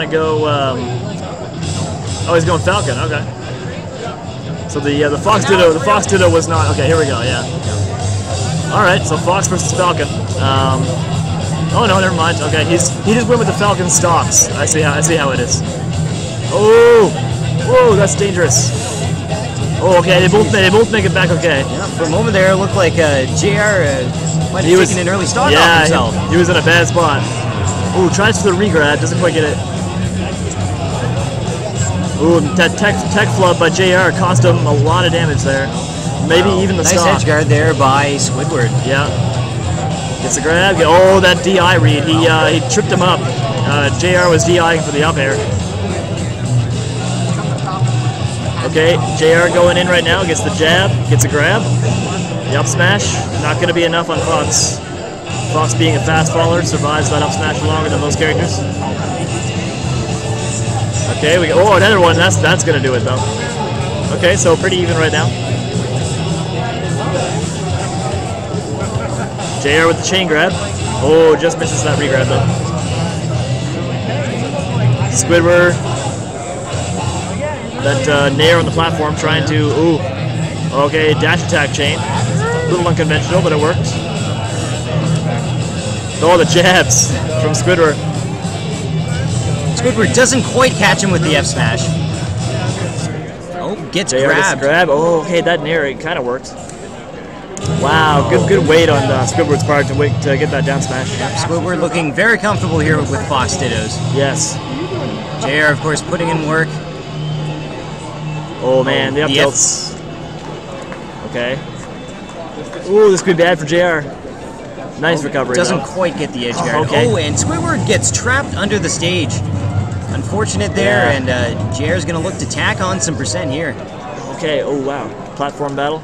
gonna go. Um, oh, he's going Falcon. Okay. So the uh, the Fox Ditto the Fox Ditto was not okay. Here we go. Yeah. All right. So Fox versus Falcon. Um, oh no, never mind. Okay, he's he just went with the Falcon stocks. I see how I see how it is. Oh, whoa, that's dangerous. Oh, okay. They both they both make it back. Okay. Yeah, for a moment there, it looked like uh, JR uh, might have He was- taken an early stock yeah, himself. He, he was in a bad spot. Ooh, tries for the regrab, doesn't quite get it. Ooh, that tech, tech flub by JR cost him a lot of damage there. Maybe Wow. even the nice stock. edge guard there by Squidward. Yeah. Gets a grab. Oh, that DI read. He uh, he tripped him up. Uh, JR was DIing for the up air. Okay, JR going in right now. Gets the jab. Gets a grab. The up smash. Not going to be enough on Fox. Fox being a fast faller survives that up smash longer than most characters. Okay, we go. Oh, another one. That's that's to do it though. Okay, so pretty even right now. JR with the chain grab. Oh, just misses that regrab though. Squidward. That uh, Nair on the platform trying to. Ooh. Okay, dash attack chain. A little unconventional, but it worked. Oh, the jabs from Squidward. Squidward doesn't quite catch him with the F smash. Oh, gets JR grabbed. grab. Oh, okay, that it kind of worked. Wow, good good weight on uh, Squidward's part to wait to get that down smash. Squidward looking very comfortable here with Fox Dittos. Yes. JR, of course, putting in work. Oh man, the up the F- tilts. Okay. Ooh, this could be bad for JR. Nice recovery. Doesn't though. quite get the edge guard. Okay. Oh, and Squidward gets trapped under the stage. Unfortunate there, Yeah. and uh, JR's going to look to tack on some percent here. Okay. Oh wow. Platform battle.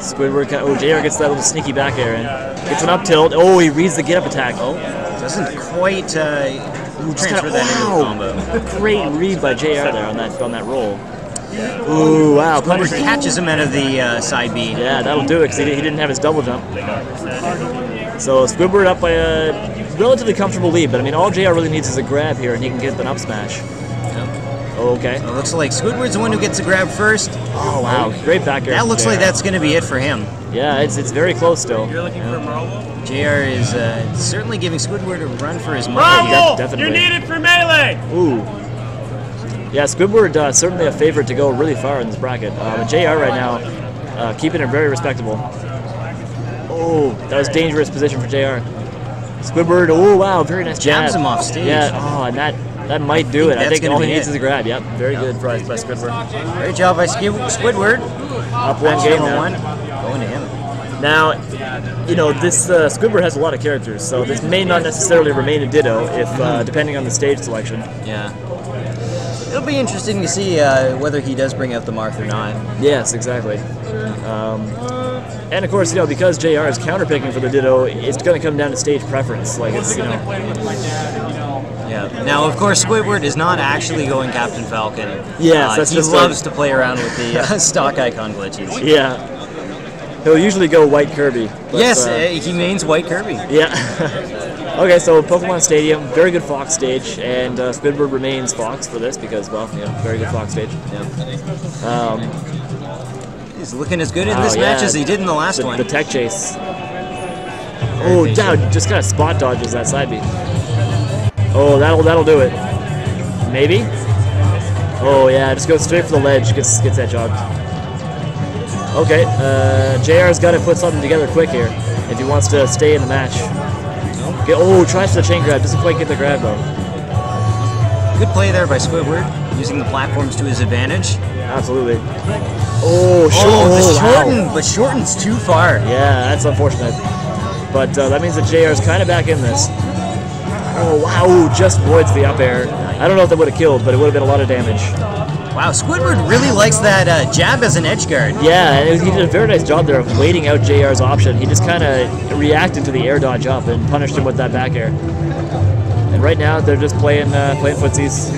Squidward. Oh, JR gets that little sneaky back air in. Gets an up tilt. Oh, he reads the get up attack. Oh, Doesn't quite uh, just transfer kinda- that wow. into combo. Great read by JR there on that on that roll. Ooh, wow. Squidward catches him out of the uh, side B. Yeah, that'll do it because he, he didn't have his double jump. So Squidward up by a relatively comfortable lead, but I mean, all JR really needs is a grab here, and he can get an up smash. Okay. So it looks like Squidward's the one who gets the grab first. Oh wow, great back air. That looks JR. like that's going to be it for him. Yeah, it's it's very close still. You're looking yeah. for Marlo? JR is uh, certainly giving Squidward a run for his money. Bravo! here. Definitely. You're needed for melee! Ooh. Yeah, Squidward uh, certainly a favorite to go really far in this bracket. Uh, but JR right now, uh, keeping it very respectable. Oh, that was dangerous position for JR. Squidward, oh wow, very nice Jabs jab. him off stage. Yeah, oh, and that that might do think it. I think all he needs it. is a grab. Yep, very good by, by Squidward. Great job by Squid- Squidward. Up one game now. one. Going to him. Now, you know, this uh, Squidward has a lot of characters, so this may not necessarily remain a Ditto if, uh, depending on the stage selection. Yeah. It'll be interesting to see uh, whether he does bring out the Marth or not. Yes, exactly. Um, and of course, you know, because JR is counterpicking for the Ditto, it's going to come down to stage preference. Like it's, you know, Yeah. Now, of course, Squidward is not actually going Captain Falcon. Yes, Uh, that's he just loves a- to play around with the uh, stock icon glitches. yeah. He'll usually go white Kirby. but, yes, uh, uh, he means White Kirby. Yeah. okay, so Pokemon Stadium, very good Fox stage, and uh, Squidward remains Fox for this because, well, you know, very good Fox stage. Um, He's looking as good in Oh, this match as he did in the last the, one. the tech chase. Oh, down, just kind of spot dodges that side B. Oh, that'll that'll do it. Maybe. Oh yeah, just goes straight for the ledge. Gets gets that jogged. Okay, uh, JR's got to put something together quick here if he wants to stay in the match. Okay, oh, tries for the chain grab. Doesn't quite get the grab though. Good play there by Squidward, using the platforms to his advantage. Absolutely. Oh, short, Oh, the oh, wow. but shorten's too far. Yeah, that's unfortunate. But uh, that means that JR is kind of back in this. Oh, wow, just avoids the up air. I don't know if that would have killed, but it would have been a lot of damage. Wow, Squidward really likes that uh, jab as an edge guard. Yeah, and was- he did a very nice job there of waiting out JR's option. He just kind of reacted to the air dodge up and punished him with that back air. And right now, they're just playing uh, playing footsies.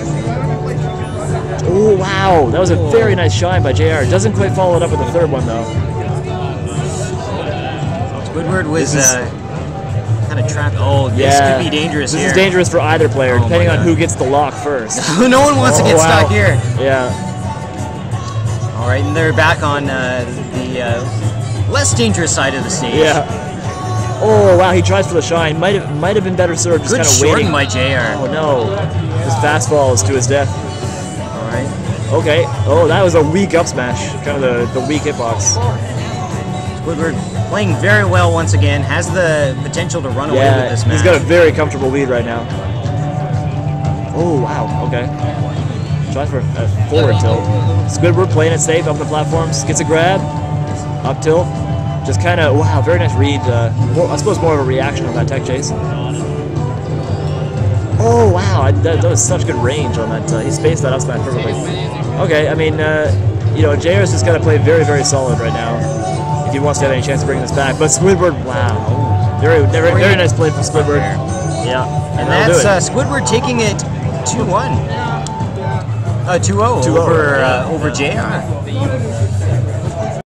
Oh, wow, that was a very nice shine by JR. Doesn't quite follow it up with the third one, though. Squidward was uh, kind of trapped. Oh, this yeah. could be dangerous This here. is dangerous for either player, Oh depending on who gets the lock first. no one wants to Oh, get wow. stuck here. Yeah. All right, and they're back on uh, the uh, less dangerous side of the stage. Yeah. Oh wow, he tries for the shine. Might have might have been better served just kind of waiting. by JR. Oh no. His fastball is to his death. Okay. Oh, that was a weak up smash. Kind of the, the weak hitbox. Squidward playing very well once again. Has the potential to run away with Yeah, this He's got a very comfortable lead right now. Oh wow. Okay. Tries for a forward tilt. Squidward playing it safe up the platforms. Gets a grab. Up tilt. Just kind of wow. Very nice read. Uh, more, I suppose more of a reaction on that tech chase. I, that, that was such good range on that. Uh, he spaced that up smash perfectly. Okay, I mean, uh, you know, JR's just got to play very, very solid right now if he wants to have any chance of bringing this back. But Squidward, wow, very, very, very nice play from Squidward. Yeah, and that'll that's uh, Squidward taking it 2-1. Uh, 2-0 2-0, over, uh, over JR.